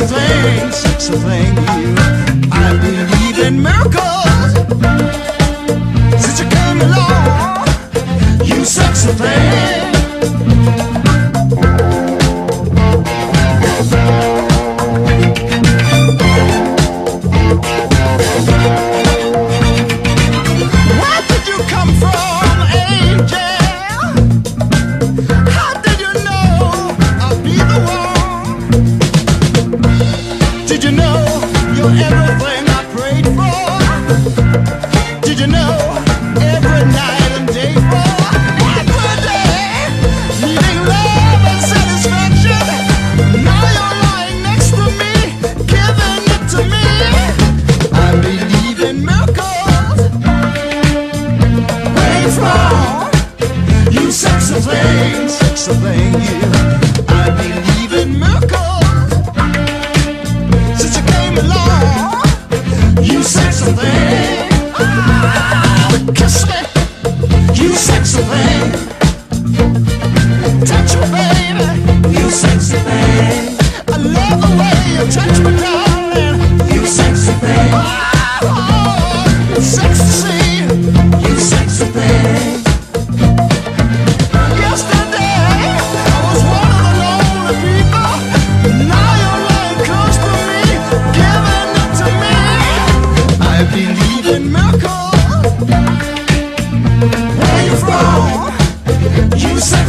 a thing, such a thing you. I believe in miracles. Since you came along, you such a thing.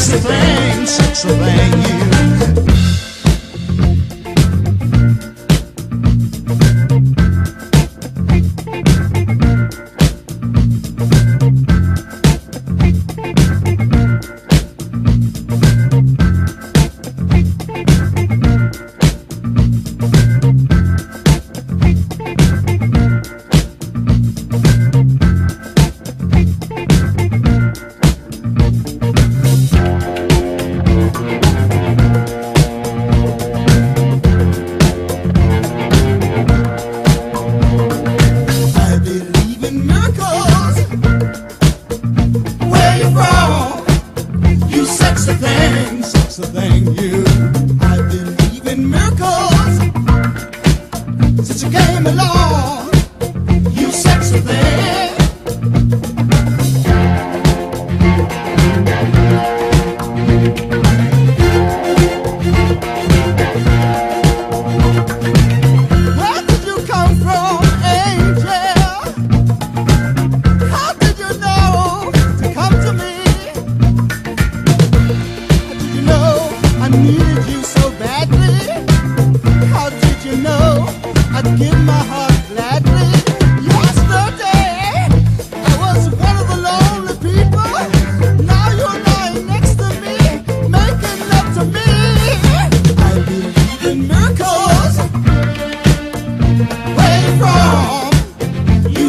Slang, slang you.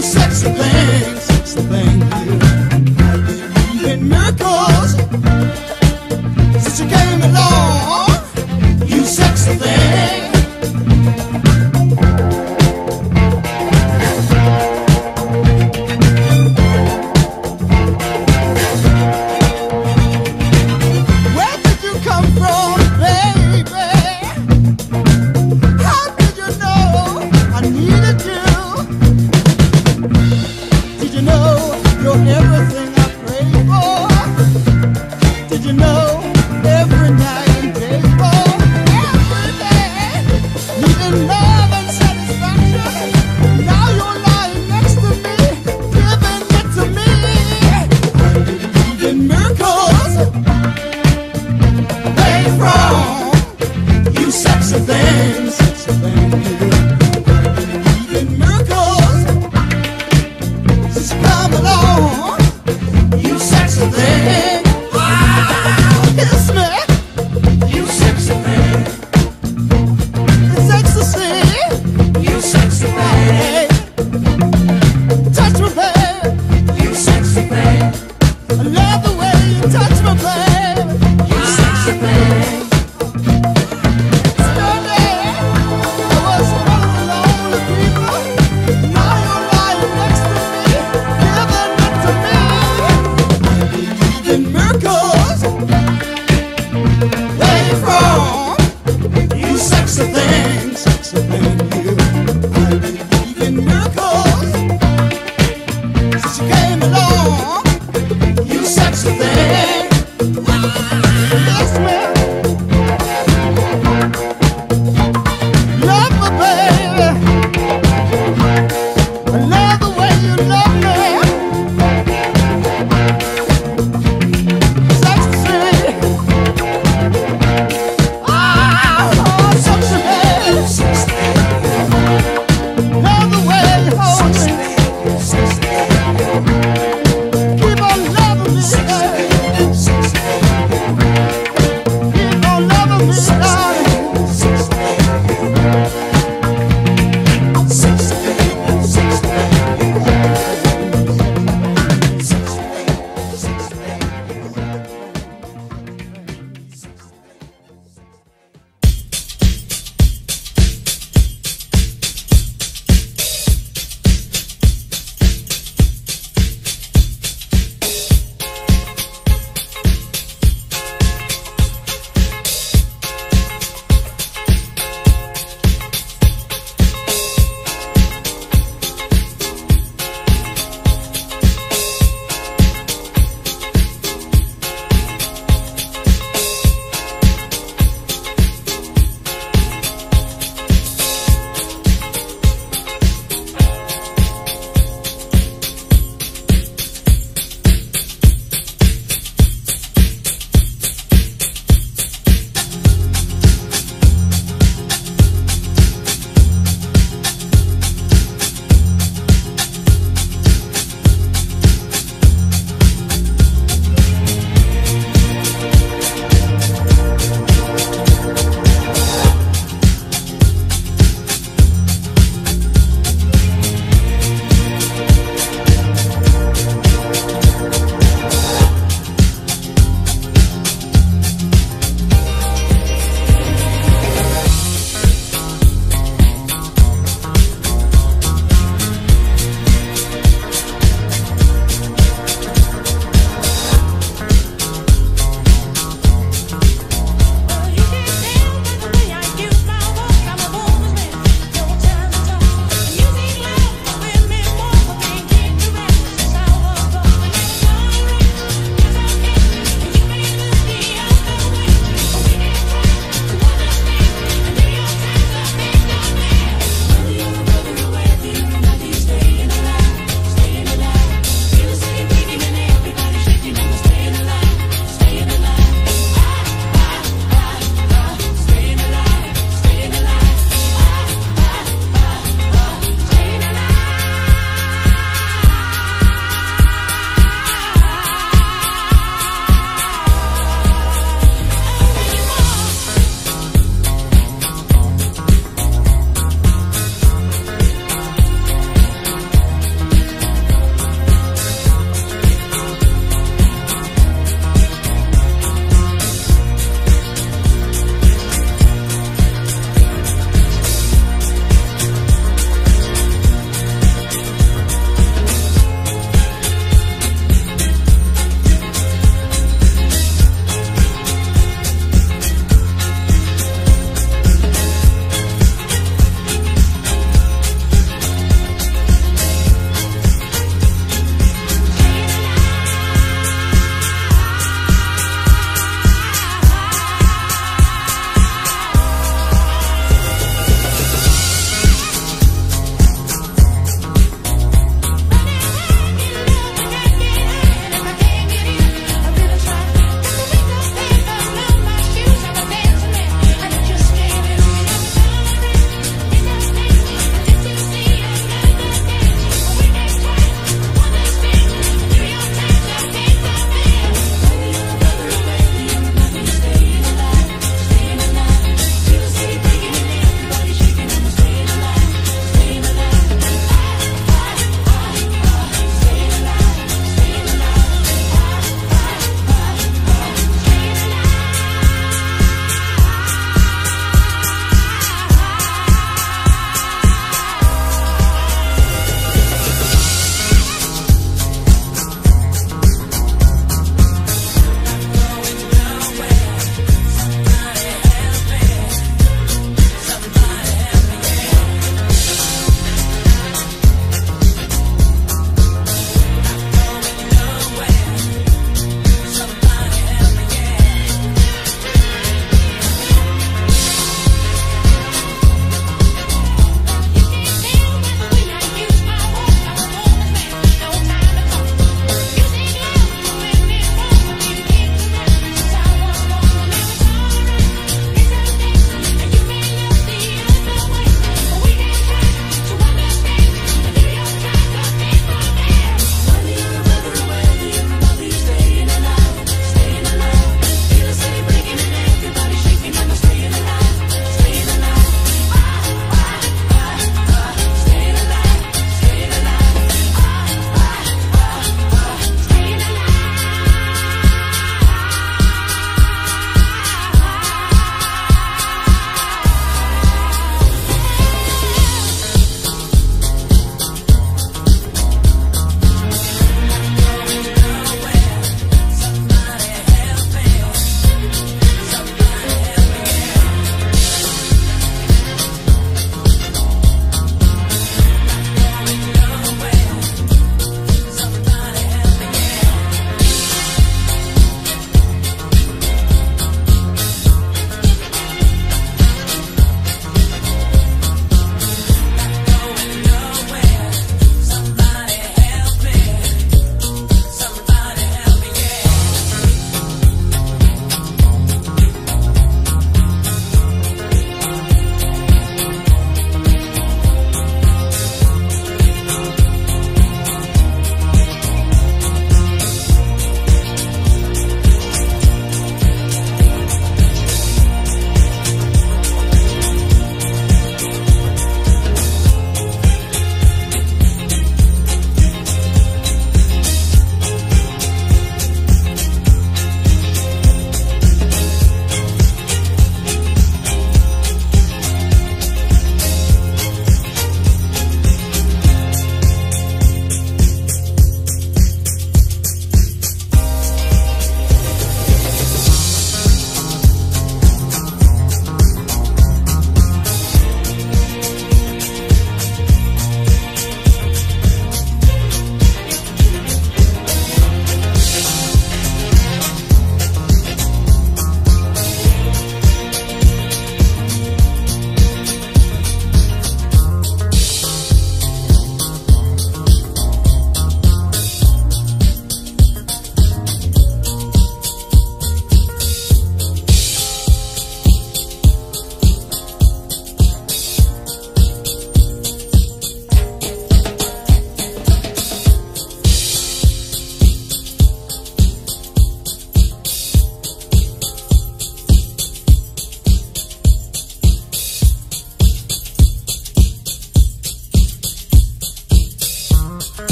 do sexy things, sexy things. I've been miracles.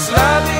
Its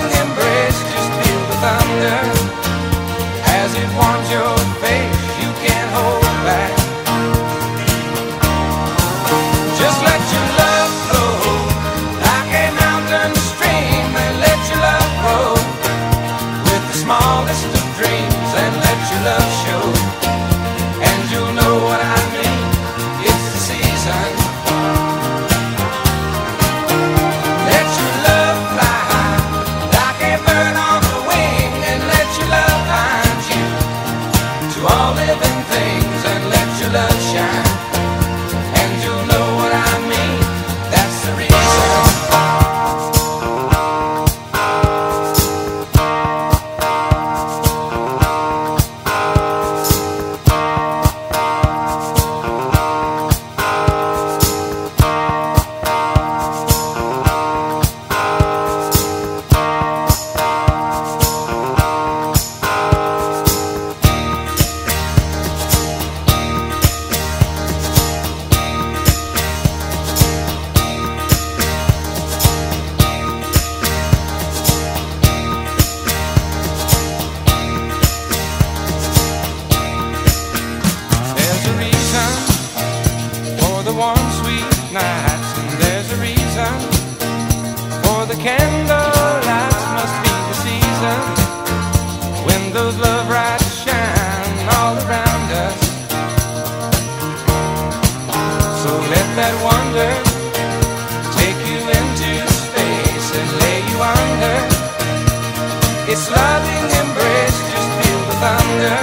Its loving embrace, just feel the thunder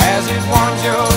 as it warms your